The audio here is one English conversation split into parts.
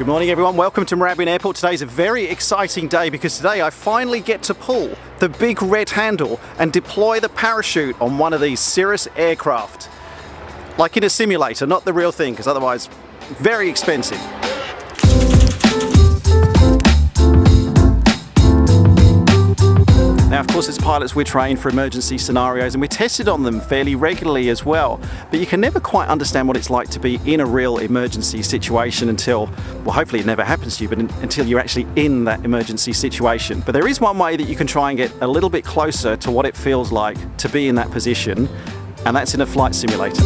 Good morning, everyone. Welcome to Moorabbin Airport. Today's a very exciting day because today I finally get to pull the big red handle and deploy the parachute on one of these Cirrus aircraft. Like in a simulator, not the real thing, because otherwise, very expensive. Now, of course, as pilots, we're trained for emergency scenarios and we're tested on them fairly regularly as well. But you can never quite understand what it's like to be in a real emergency situation until, well, hopefully it never happens to you, but in, until you're actually in that emergency situation. But there is one way that you can try and get a little bit closer to what it feels like to be in that position, and that's in a flight simulator.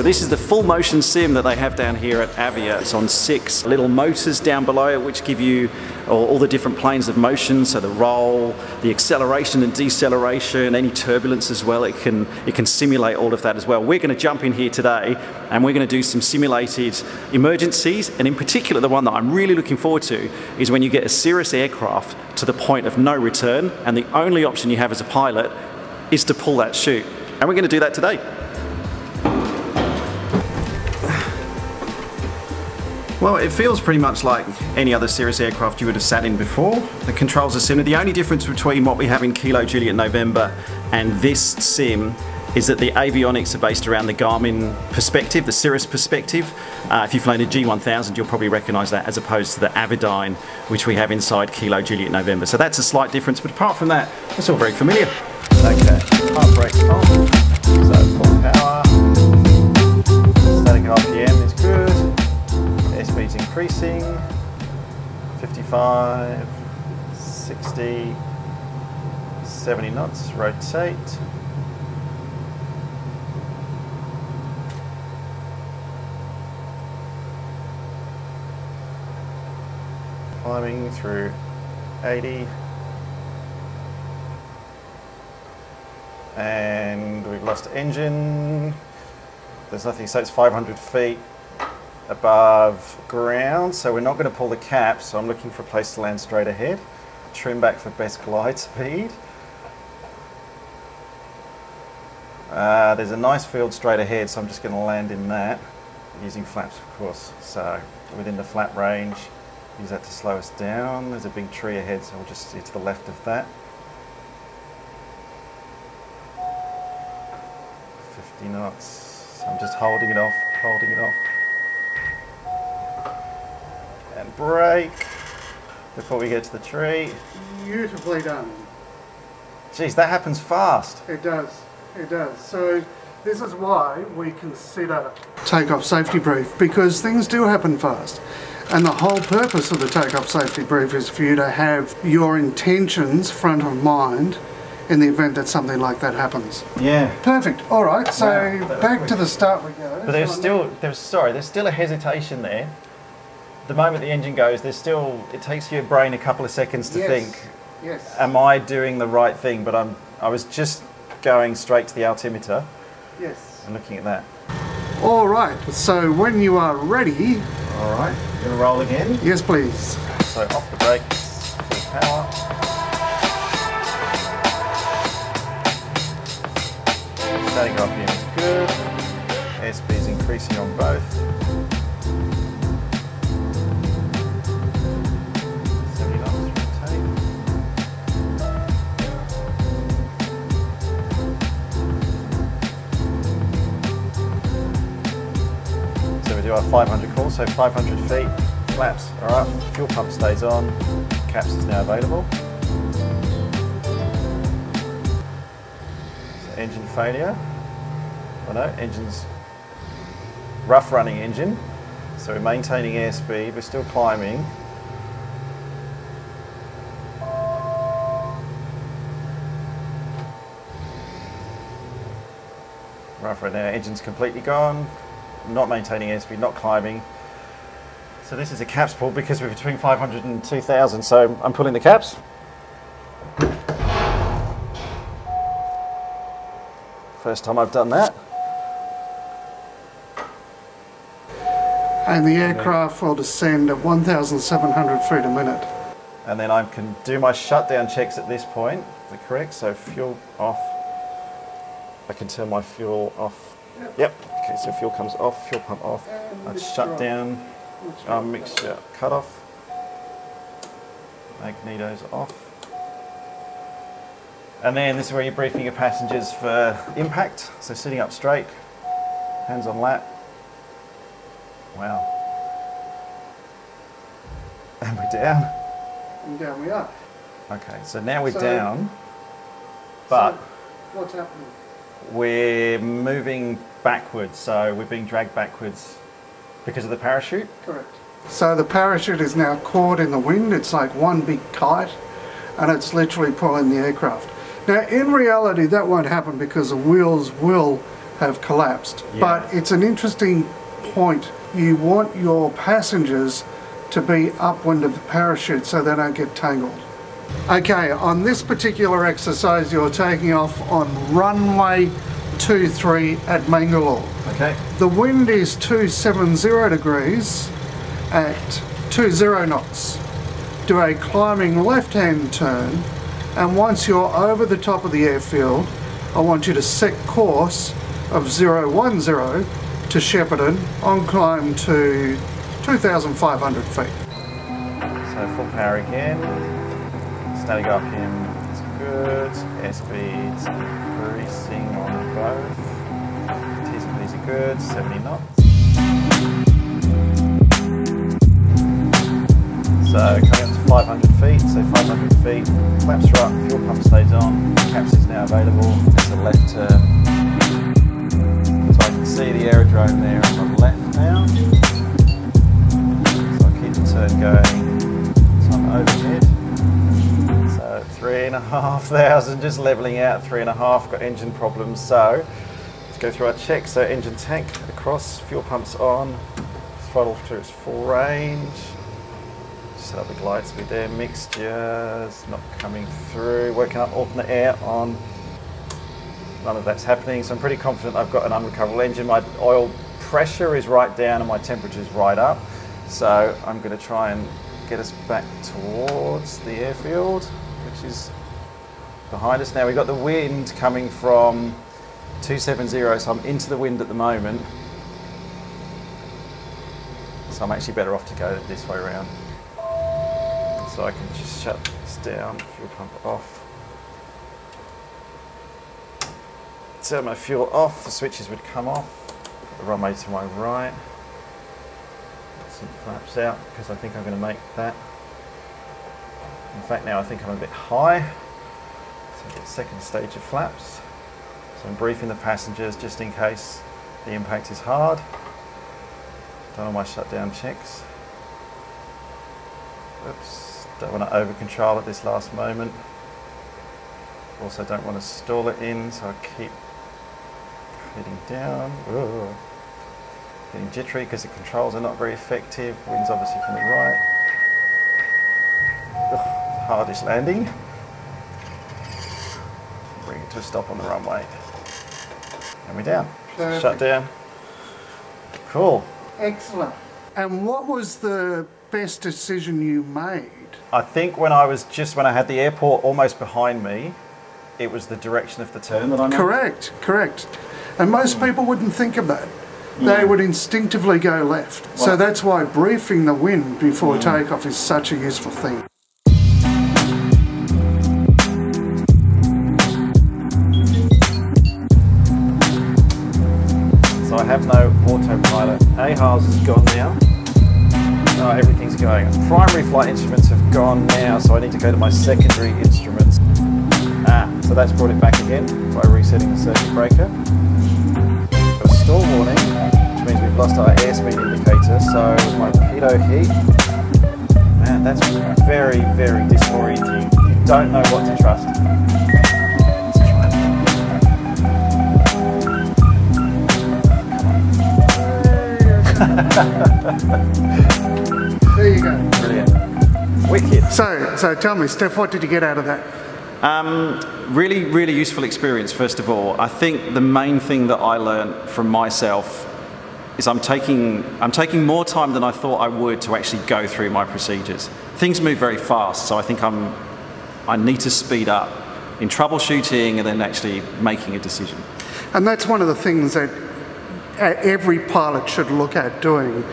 So this is the full motion sim that they have down here at Avia. It's on six little motors down below which give you all, the different planes of motion, so the roll, the acceleration and deceleration, any turbulence as well. It can, it can simulate all of that as well. We're going to jump in here today and we're going to do some simulated emergencies and in particular the one that I'm really looking forward to is when you get a Cirrus aircraft to the point of no return and the only option you have as a pilot is to pull that chute. And we're going to do that today. Well, it feels pretty much like any other Cirrus aircraft you would have sat in before. The controls are similar. The only difference between what we have in Kilo Juliet November and this sim is that the avionics are based around the Garmin perspective, the Cirrus perspective. Uh, if you've flown a G1000, you'll probably recognise that as opposed to the Avidyne, which we have inside Kilo Juliet November. So that's a slight difference, but apart from that, it's all very familiar. Okay, heart brake off, so full power, airspeed's 55 60 70 knots rotate. Climbing through 80 and we've lost engine. There's nothing so it's 500 feet above ground, so we're not going to pull the cap, so I'm looking for a place to land straight ahead. Trim back for best glide speed. Uh, there's a nice field straight ahead, so I'm just going to land in that, using flaps of course. So within the flap range, use that to slow us down. There's a big tree ahead, so we'll just steer to the left of that. 50 knots. So I'm just holding it off, holding it off brake before we get to the tree. Beautifully done. Geez, that happens fast. It does. It does. So this is why we consider takeoff safety brief because things do happen fast. And the whole purpose of the takeoff safety brief is for you to have your intentions front of mind in the event that something like that happens. Yeah. Perfect. All right. So wow, back to the start we go. But there's still there's sorry there's still a hesitation there the moment the engine goes, there's still it takes your brain a couple of seconds to yes. think. Yes. Am I doing the right thing? But I'm. I was just going straight to the altimeter. Yes. And looking at that. All right. So when you are ready. All right. Gonna roll again. Yes, please. So off the brakes, full power. Starting RPM is good. Airspeed is increasing on both. Do our 500 call, so 500 feet, flaps are up, fuel pump stays on, caps is now available. So engine failure, oh no, engine's rough running engine, so we're maintaining airspeed, we're still climbing. Rough right now, engine's completely gone, not maintaining airspeed, not climbing. So this is a caps pull because we're between 500 and 2000, so I'm pulling the caps. First time I've done that. And the aircraft will descend at 1,700 feet a minute. And then I can do my shutdown checks at this point. Is that correct? So fuel off. I can turn my fuel off. Yep. Yep. Okay, so fuel comes off, fuel pump off. I'd shut down, Mixture um, mixture cut off. Magnetos off. And then this is where you're briefing your passengers for impact. So sitting up straight, hands on lap. Wow. And we're down. And down we are. Okay, so now we're So- down, but So, what's happening? We're moving backwards. So we're being dragged backwards because of the parachute. Correct. So the parachute is now caught in the wind. It's like one big kite, and it's literally pulling the aircraft. Now, in reality, that won't happen because the wheels will have collapsed. Yeah. But it's an interesting point. You want your passengers to be upwind of the parachute so they don't get tangled. Okay, on this particular exercise, you're taking off on runway 23 at Mangalore. Okay. The wind is 270 degrees at 20 knots. Do a climbing left hand turn, and once you're over the top of the airfield, I want you to set course of 010 to Shepparton on climb to 2,500 feet. So full power again. Static RPM is good. Airspeed's increasing on both. T's and are good. 70 knots. So coming up to 500 feet. So 500 feet. Flaps are up. Fuel pump stays on. Caps is now available. It's a left turn. So I can see the aerodrome there on the left now. So I'll keep the turn going. So I'm overhead. Three and a half thousand, just leveling out three and a half, got engine problems. So let's go through our checks. So engine tank across, fuel pumps on, throttle to its full range. Set up the glide speed there, mixtures not coming through, working up alternate air on. None of that's happening, so I'm pretty confident I've got an unrecoverable engine. My oil pressure is right down and my temperature is right up. So I'm going to try and get us back towards the airfield, which is behind us. Now we've got the wind coming from 270, so I'm into the wind at the moment. So I'm actually better off to go this way around. So I can just shut this down, fuel pump off. Turn my fuel off, the switches would come off. Put the runway to my right. Some flaps out because I think I'm going to make that. In fact, now I think I'm a bit high. So second stage of flaps. So I'm briefing the passengers just in case the impact is hard. Done all my shutdown checks. Oops, don't want to over control at this last moment. Also don't want to stall it in, so I keep heading down. Getting jittery because the controls are not very effective. Wind's obviously from the right. Ugh, hardish landing. Bring it to a stop on the runway. And we're down. Perfect. Shut down. Cool. Excellent. And what was the best decision you made? I think when I was just when I had the airport almost behind me, it was the direction of the turn that I made. Correct, correct. And most hmm. people wouldn't think of that. Hmm. They would instinctively go left. so that's why briefing the wind before hmm. takeoff is such a useful thing. Have no autopilot. AHRS is gone now. Oh, everything's going. Primary flight instruments have gone now, so I need to go to my secondary instruments. Ah, so that's brought it back again by resetting the circuit breaker. Got a stall warning, which means we've lost our airspeed indicator. So my pitot heat, man, that's very, very disorienting. You don't know what to trust. There you go. Brilliant. Wicked. So, so tell me, Stef, what did you get out of that? Um, really, really useful experience, first of all. I think the main thing that I learned from myself is I'm taking, I'm taking more time than I thought I would to actually go through my procedures. Things move very fast, so I think I'm, I need to speed up in troubleshooting and then actually making a decision. And that's one of the things that every pilot should look at doing.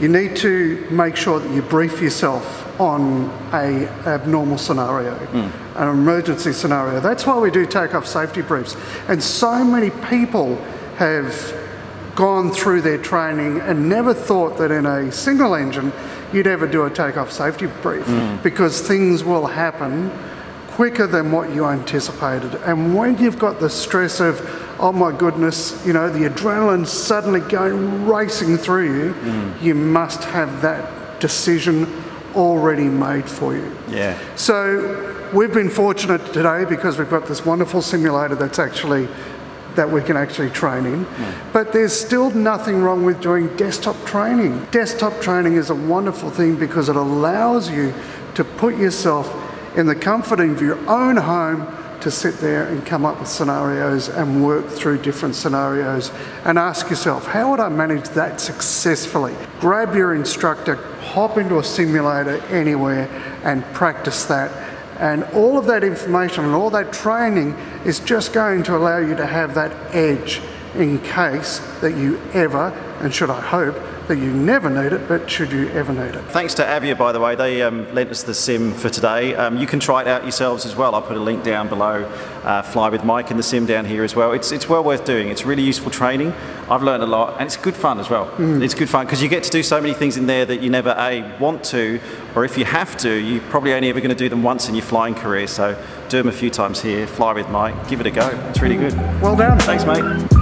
You need to make sure that you brief yourself on a abnormal scenario, mm. an emergency scenario. That's why we do takeoff safety briefs. And so many people have gone through their training and never thought that in a single engine you'd ever do a takeoff safety brief mm. because things will happen quicker than what you anticipated. And when you've got the stress of, oh my goodness, you know, the adrenaline suddenly going racing through you, mm. you must have that decision already made for you. Yeah. So we've been fortunate today because we've got this wonderful simulator that's actually that we can actually train in. Mm. But there's still nothing wrong with doing desktop training. Desktop training is a wonderful thing because it allows you to put yourself in the comfort of your own home to sit there and come up with scenarios and work through different scenarios and ask yourself, how would I manage that successfully? Grab your instructor, hop into a simulator anywhere and practice that. And all of that information and all that training is just going to allow you to have that edge in case that you ever, and should I hope, that you never need it, but should you ever need it. Thanks to Avia, by the way, they um, lent us the sim for today. Um, you can try it out yourselves as well. I'll put a link down below. Uh, fly with Mike in the sim down here as well. It's, it's well worth doing. It's really useful training. I've learned a lot, and it's good fun as well. Mm. It's good fun because you get to do so many things in there that you never a want to, or if you have to, you're probably only ever going to do them once in your flying career. So do them a few times here. Fly with Mike. Give it a go. It's really good. Well done. Thanks, mate.